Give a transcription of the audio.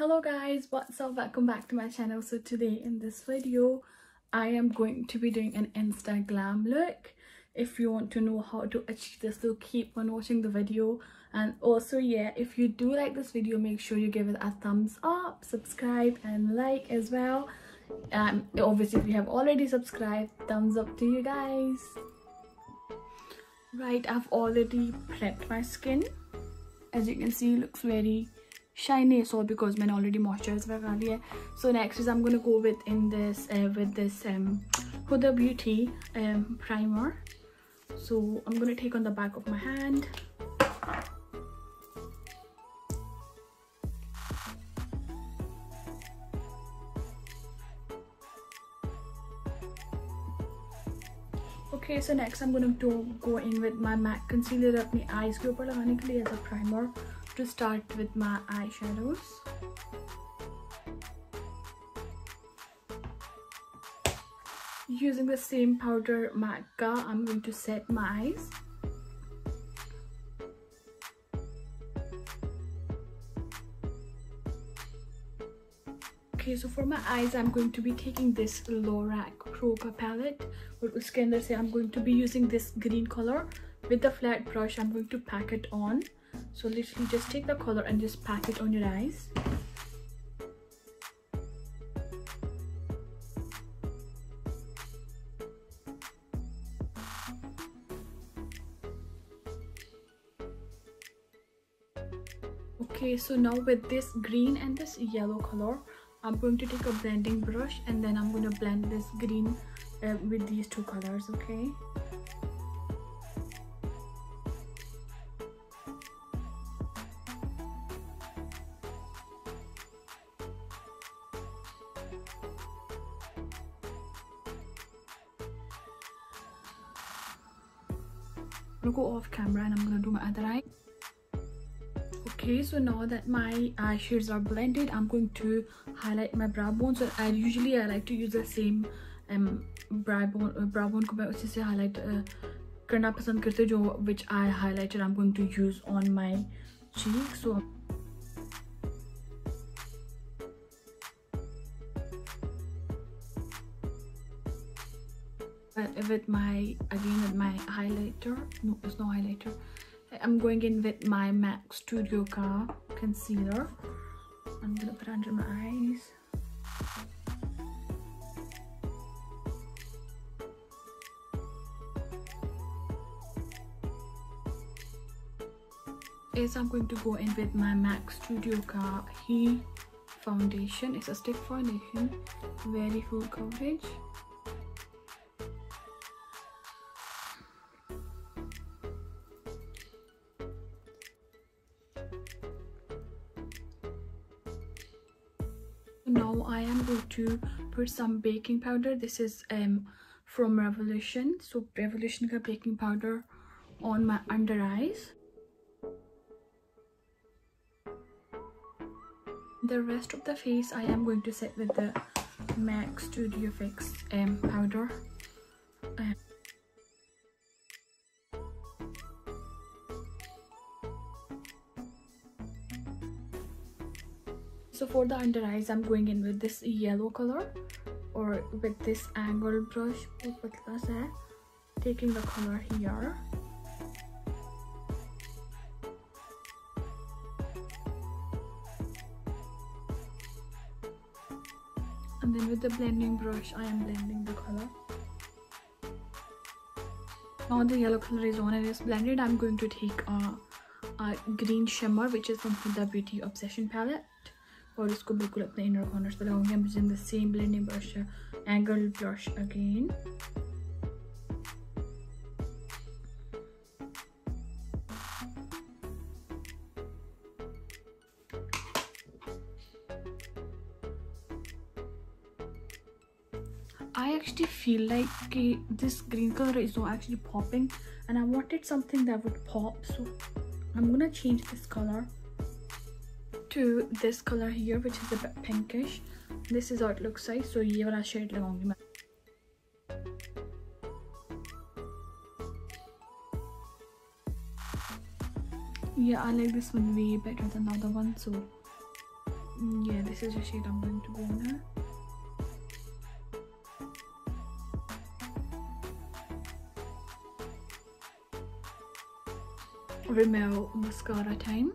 hello guys what's up? Welcome back to my channel. So today in this video i am going to be doing an instagram look. If you want to know how to achieve this so keep on watching the video. And also yeah if you do like this video make sure you give it a thumbs up subscribe and like as well. Um obviously if you have already subscribed thumbs up to you guys. Right i've already prepped my skin. As you can see looks very shiny so because men already moisturized लगा लिया so next is i'm gonna go with in this uh, with this um huda beauty um primer so i'm gonna take on the back of my hand okay so next i'm going to go in with my mac concealer अपनी eyes के ऊपर लगाने के लिए as a primer to start with my eyeshadows. Using the same powder maca i'm going to set my eyes. Okay so for my eyes i'm going to be taking this lorac proper palette. But uske andar se i'm going to be using this green color. With the flat brush i'm going to pack it on so literally just take the color and just pack it on your eyes. Okay so now with this green and this yellow color i'm going to take a blending brush and then i'm going to blend this green uh, with these two colors okay gonna go off camera and I'm gonna do my other eye okay so now that my eye shades are blended i'm going to highlight my brow bone so i usually i like to use the same um brow bone uh, brow bone को मैं उसी से highlight uh, करना पसंद करते जो which I highlighter I'm going to use on my cheek so with my again with my highlighter. No it's no highlighter. I'm going in with my mac studio car concealer. I'm gonna put under my eyes. Is i'm going to go in with my mac studio car he foundation. It's a stick foundation very full coverage i am going to put some baking powder. This is um from revolution. So revolution baking powder on my under eyes. The rest of the face i am going to set with the mac studio fix um powder. Um, so for the under eyes i'm going in with this yellow color or with this angled brush taking the color here. And then with the blending brush i am blending the color. Now the yellow color is on and it's blended i'm going to take a, a green shimmer which is from the beauty obsession palette और इसको बिल्कुल अपने inner corners पे लगाऊंगी I'm using the same blending brush angled brush again I actually feel like this green color is not actually popping and I wanted something that would pop so I'm gonna change this color to this color here which is a bit pinkish. This is how it looks like so ye wala shade lagaungi main yeah i like this one way better than the other one so mm, yeah this is the shade i'm going to go on Rimmel mascara time.